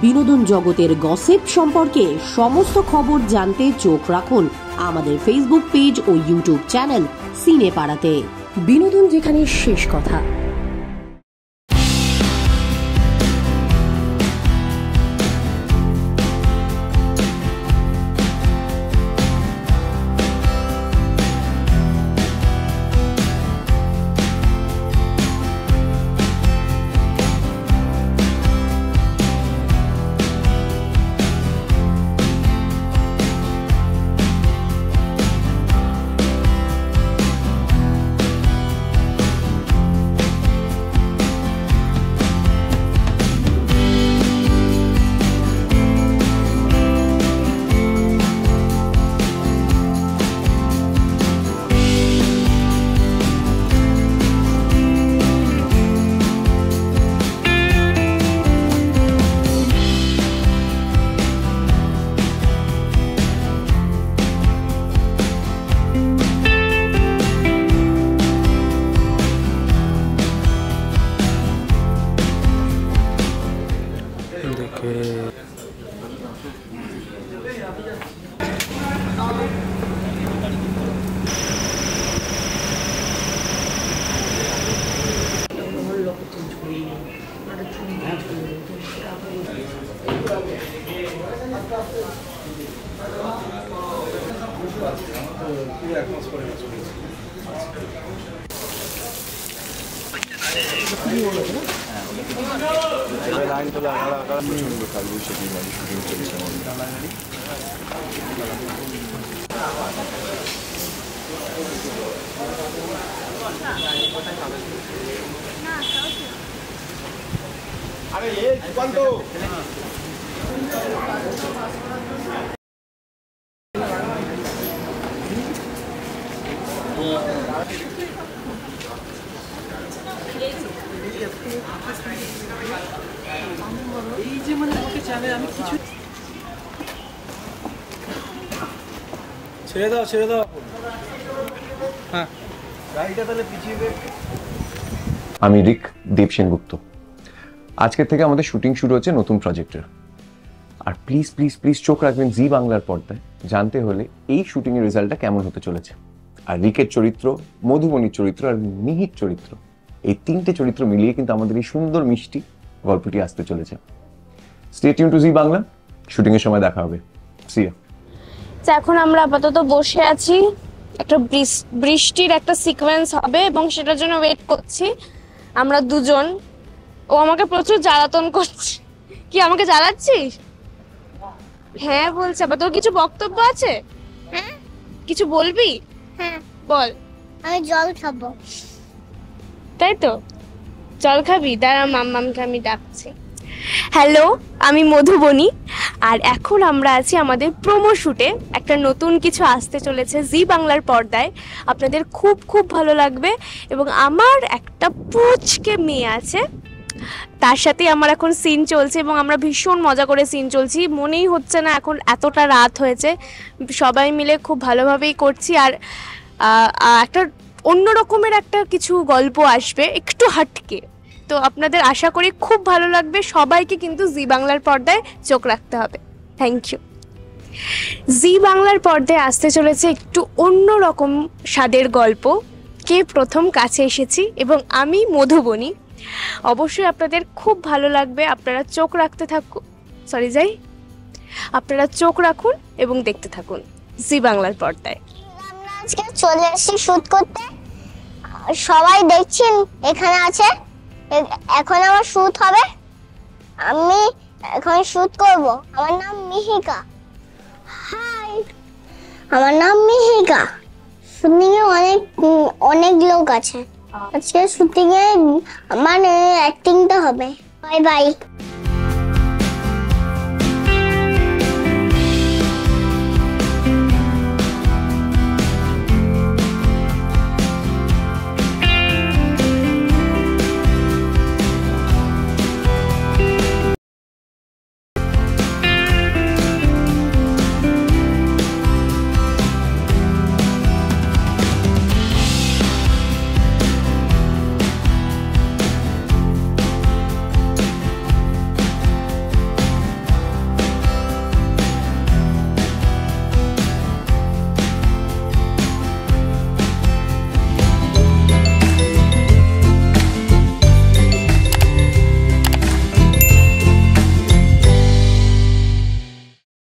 বিনোদন জগতের গসিপ সম্পর্কে সমস্ত খবর জানতে চোখ রাখুন আমাদের ফেসবুক পেজ ও ইউটিউব চ্যানেল সিনে পাড়াতে বিনোদন যেখানে শেষ কথা। 그냥 컨트롤 해가지고 अरे ये दुकान तो ছেড়ে দাও ছেড়ে দাও। হ্যাঁ। গাড়িটা তাহলে পিছিয়ে আমি রিক দীপ সেনগুপ্ত। আজকের থেকে আমাদের শুটিং শুরু হচ্ছে নতুন প্রজেক্টের আর প্লিজ প্লিজ প্লিজ চোখ রাখবেন জি বাংলার পর্দায়। জানতে হলে এই শুটিংয়ের রেজাল্টটা কেমন হতে চলেছে? আর রিকের চরিত্র মধুবনীর চরিত্র আর মিহির চরিত্র। এই তিনটে চরিত্র মিলিয়ে কিন্তু আমাদের এই সুন্দর মিষ্টি গল্পটি আসতে চলেছে। Stay tune to Zee Bangla শুটিংয়ের সময় দেখা হবে। সিয়া এখন আমরা আপাতত বসে আছি। একটা বৃষ- বৃষ্টির একটা সিকোয়েন্স হবে এবং সেটার জন্য ওয়েট করছি। আমরা দুজন। ও আমাকে প্রচুর জ্বালাতন করছে। কি আমাকে জ্বালাচ্ছিস? হ্যাঁ বলছে। আবার তোর কিছু বক্তব্য আছে? হ্যাঁ। কিছু বলবি? হ্যাঁ। বল। আমি জল খাব। তাই তো? জল খাবি? দাঁড়া মাম্মামকে আমি ডাকছি। হ্যালো আমি মধুবনী। আর এখন আমরা আছি আমাদের প্রোমো শুটে একটা নতুন কিছু আসতে চলেছে জি বাংলার পর্দায়। আপনাদের খুব খুব ভালো লাগবে। এবং আমার একটা পুচকে মেয়ে আছে। তার সাথে আমার এখন সিন চলছে এবং আমরা ভীষণ মজা করে সিন চলছি। মনেই হচ্ছে না এখন এতটা রাত হয়েছে। সবাই মিলে খুব ভালোভাবেই করছি আর একটা অন্য রকমের একটা কিছু গল্প আসবে, একটু হাটকে। তো আপনাদের আশা করি খুব ভালো লাগবে। সবাইকে কিন্তু জি বাংলার পর্দায় চোখ রাখতে হবে। থ্যাংক ইউ জি বাংলার পর্দায় আসতে চলেছে একটু অন্য রকম স্বাদের গল্প। কে প্রথম কাছে এসেছি? এবং আমি মধুবনী। অবশ্যই আপনাদের খুব ভালো লাগবে। আপনারা চোখ রাখতে থাকুন সরি যাই। আপনারা চোখ রাখুন এবং দেখতে থাকুন জি বাংলার পর্দায়। আজকে চলে এসেছি শুট করতে। সবাই দেখছেন এখানে আছে। এখন আমার শুট হবে। আমি এখন শুট করব। আমার নাম মিহিকা। হাই। আমার নাম মিহিকা। শুটিং অনেক অনেক লোক আছে। আজকে শুটিং এ মানে অ্যাক্টিং তো হবে। Bye bye